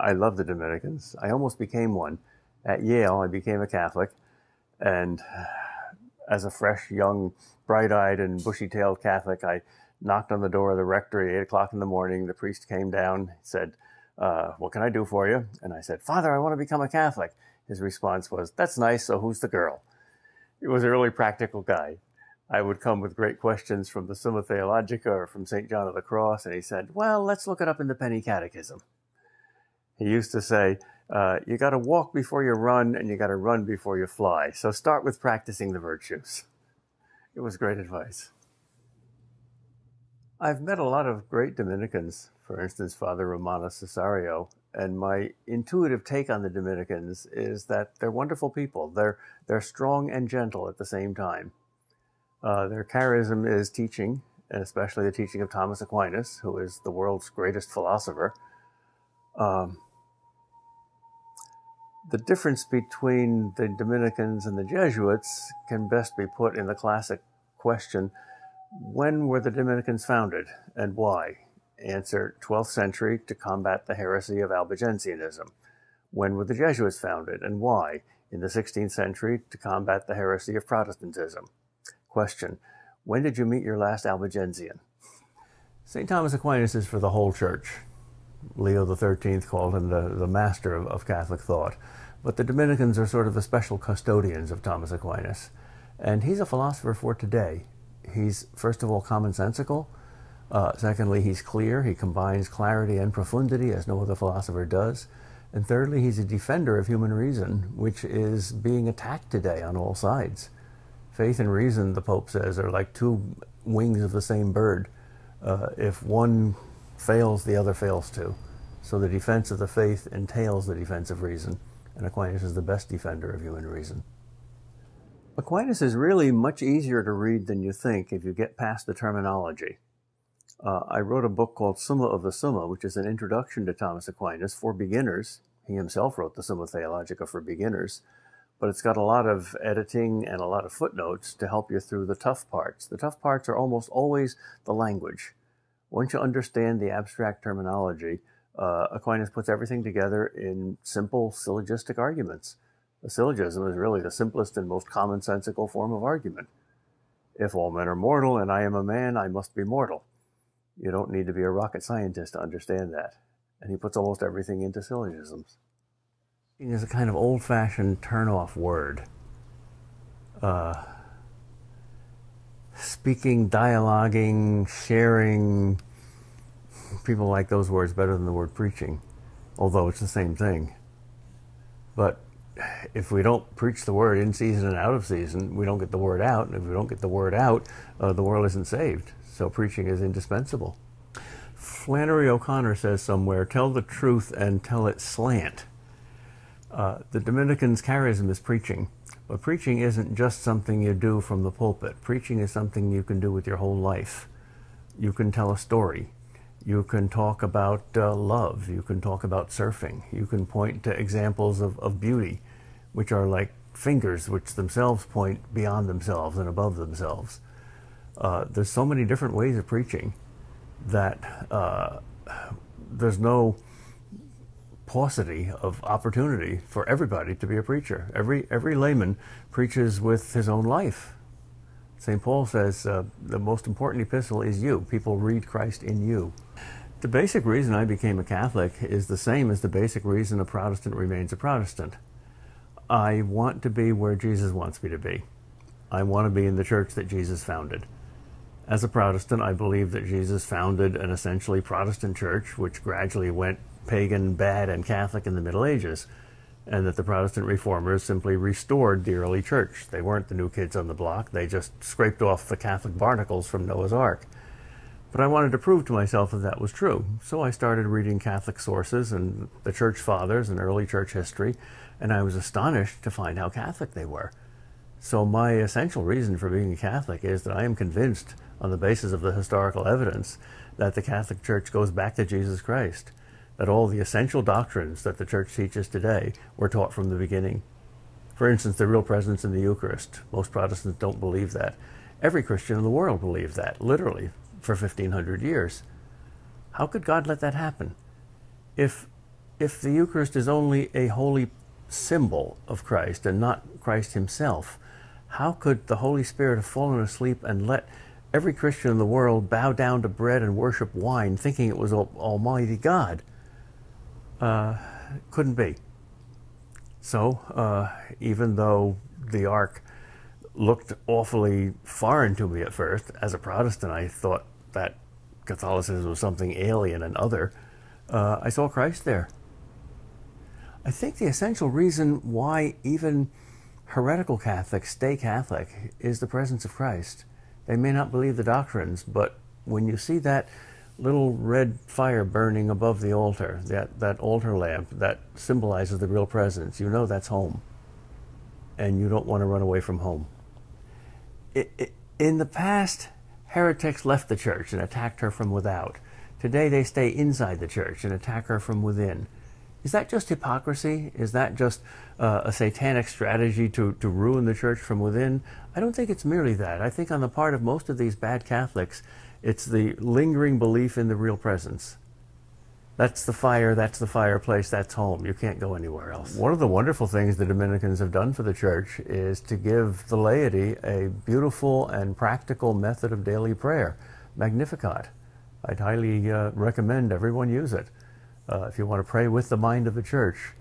I love the Dominicans. I almost became one. At Yale, I became a Catholic. And as a fresh, young, bright eyed, and bushy tailed Catholic, I knocked on the door of the rectory at 8 o'clock in the morning. The priest came down, said, uh, What can I do for you? And I said, Father, I want to become a Catholic. His response was, That's nice, so who's the girl? He was a really practical guy. I would come with great questions from the Summa Theologica or from St. John of the Cross, and he said, Well, let's look it up in the Penny Catechism. He used to say, uh, You got to walk before you run, and you got to run before you fly. So start with practicing the virtues. It was great advice. I've met a lot of great Dominicans, for instance, Father Romano Cessario, and my intuitive take on the Dominicans is that they're wonderful people. They're, they're strong and gentle at the same time. Uh, their charism is teaching, and especially the teaching of Thomas Aquinas, who is the world's greatest philosopher. Um, the difference between the Dominicans and the Jesuits can best be put in the classic question when were the Dominicans founded and why? Answer 12th century to combat the heresy of Albigensianism. When were the Jesuits founded and why? In the 16th century to combat the heresy of Protestantism. Question When did you meet your last Albigensian? St. Thomas Aquinas is for the whole church. Leo XIII called him the, the master of, of Catholic thought. But the Dominicans are sort of the special custodians of Thomas Aquinas. And he's a philosopher for today. He's, first of all, commonsensical. Uh, secondly, he's clear. He combines clarity and profundity as no other philosopher does. And thirdly, he's a defender of human reason, which is being attacked today on all sides. Faith and reason, the Pope says, are like two wings of the same bird. Uh, if one fails, the other fails too. So the defense of the faith entails the defense of reason, and Aquinas is the best defender of human reason. Aquinas is really much easier to read than you think if you get past the terminology. Uh, I wrote a book called Summa of the Summa, which is an introduction to Thomas Aquinas for beginners. He himself wrote the Summa Theologica for beginners but it's got a lot of editing and a lot of footnotes to help you through the tough parts. The tough parts are almost always the language. Once you understand the abstract terminology, uh, Aquinas puts everything together in simple syllogistic arguments. A syllogism is really the simplest and most commonsensical form of argument. If all men are mortal and I am a man, I must be mortal. You don't need to be a rocket scientist to understand that. And he puts almost everything into syllogisms is a kind of old fashioned turn off word. Uh, speaking, dialoguing, sharing, people like those words better than the word preaching, although it's the same thing. But if we don't preach the word in season and out of season, we don't get the word out. And if we don't get the word out, uh, the world isn't saved. So preaching is indispensable. Flannery O'Connor says somewhere, tell the truth and tell it slant. Uh, the Dominicans' charism is preaching, but preaching isn't just something you do from the pulpit. Preaching is something you can do with your whole life. You can tell a story. You can talk about uh, love. You can talk about surfing. You can point to examples of, of beauty, which are like fingers which themselves point beyond themselves and above themselves. Uh, there's so many different ways of preaching that uh, there's no paucity of opportunity for everybody to be a preacher. Every, every layman preaches with his own life. St. Paul says uh, the most important epistle is you. People read Christ in you. The basic reason I became a Catholic is the same as the basic reason a Protestant remains a Protestant. I want to be where Jesus wants me to be. I want to be in the church that Jesus founded. As a Protestant, I believe that Jesus founded an essentially Protestant church, which gradually went pagan, bad, and Catholic in the Middle Ages, and that the Protestant reformers simply restored the early church. They weren't the new kids on the block, they just scraped off the Catholic barnacles from Noah's Ark. But I wanted to prove to myself that that was true, so I started reading Catholic sources and the church fathers and early church history, and I was astonished to find how Catholic they were. So, my essential reason for being a Catholic is that I am convinced, on the basis of the historical evidence, that the Catholic Church goes back to Jesus Christ that all the essential doctrines that the church teaches today were taught from the beginning. For instance, the real presence in the Eucharist. Most Protestants don't believe that. Every Christian in the world believed that, literally, for 1500 years. How could God let that happen? If if the Eucharist is only a holy symbol of Christ and not Christ himself, how could the Holy Spirit have fallen asleep and let every Christian in the world bow down to bread and worship wine, thinking it was Almighty God? Uh, couldn't be. So, uh, even though the ark looked awfully foreign to me at first, as a Protestant, I thought that Catholicism was something alien and other. Uh, I saw Christ there. I think the essential reason why even heretical Catholics stay Catholic is the presence of Christ. They may not believe the doctrines, but when you see that little red fire burning above the altar, that, that altar lamp that symbolizes the real presence, you know that's home. And you don't want to run away from home. It, it, in the past, heretics left the church and attacked her from without. Today they stay inside the church and attack her from within. Is that just hypocrisy? Is that just uh, a satanic strategy to, to ruin the church from within? I don't think it's merely that. I think on the part of most of these bad Catholics, it's the lingering belief in the real presence. That's the fire, that's the fireplace, that's home. You can't go anywhere else. One of the wonderful things the Dominicans have done for the church is to give the laity a beautiful and practical method of daily prayer, Magnificat. I'd highly uh, recommend everyone use it uh, if you want to pray with the mind of the church.